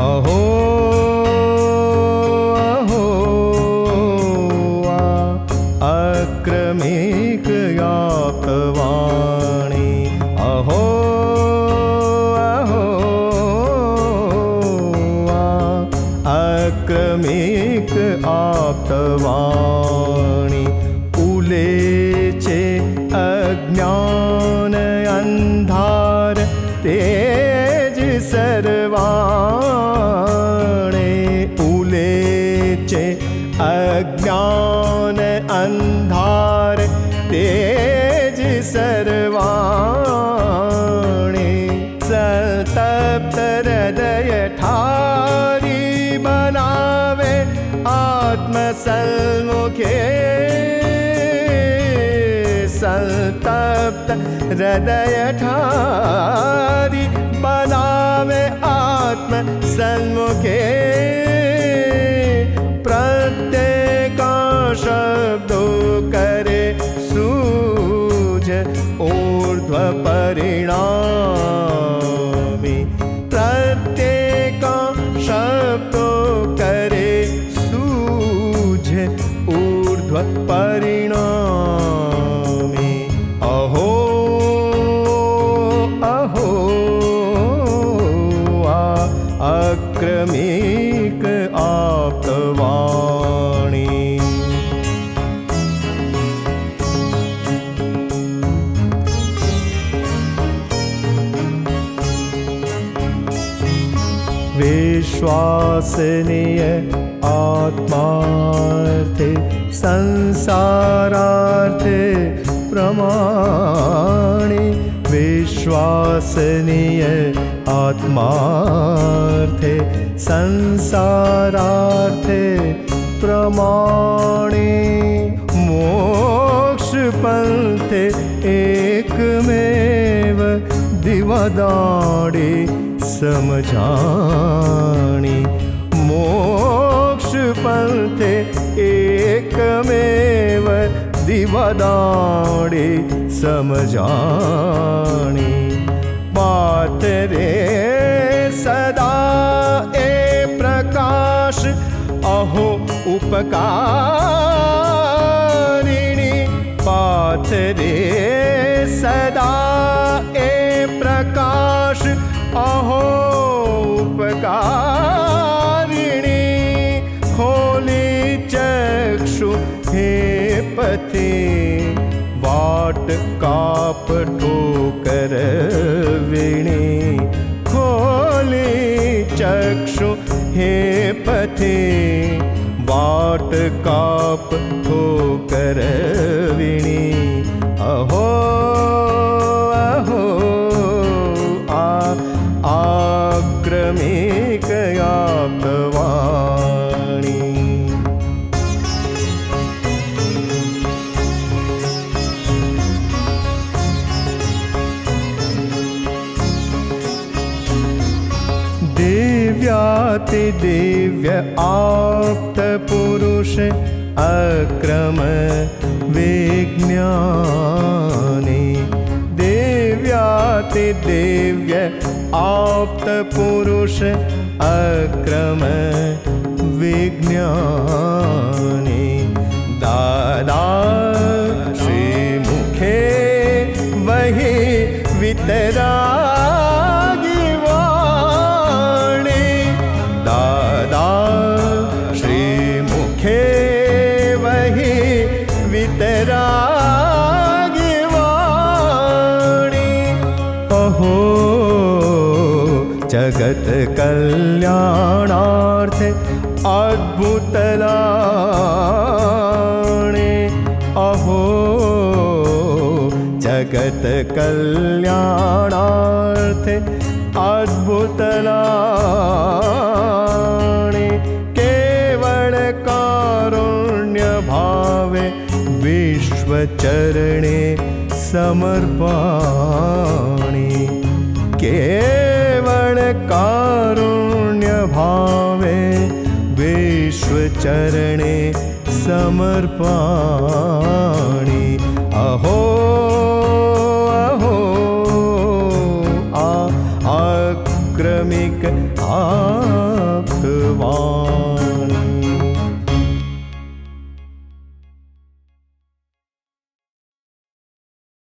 अहो अहो अक्रमिकयाप्तवाणी अहो अहो अक्रमिक आप्तवाणी आत्मसन्मुखे संतप्त हृदय ठारी आत्म सन्मुखे विश्वासनीय आत्मार्थे संसारार्थे प्रमाणे विश्वासनीय आत्मार्थे संसारार्थे प्रमाणे मोक्षपन्थे एकमेव दिवदाडे समझाणि। मोक्षपन्थे एकमेव दिवदाडे समझाणि। पातरे सदा ए प्रकाश अहो उपकारिणि पाथरे सदा ए प्रकाश अहो उपकारिणि काप ठोकर विणी खोली चक्षु हे पथे वाट काप ठोकर विणी। अहो अहो आ आक्रमिकयाप्तवाणी दिव्यातिदिव्य आप्तपुरुष अक्रम विज्ञानी। दिव्यातिदिव्य आप्तपुरुष अक्रम विज्ञानी जगत कल्याणार्थे अद्भुतलाणे अहो जगत कल्याणार्थे अद्भुतलाणे केवल कारुण्य भावे विश्वचरणे समर्पाणि केवल कारुण्यभावे विश्वचरणे समर्पाणि। अहो अहो आ आक्रमिक आक्वाणि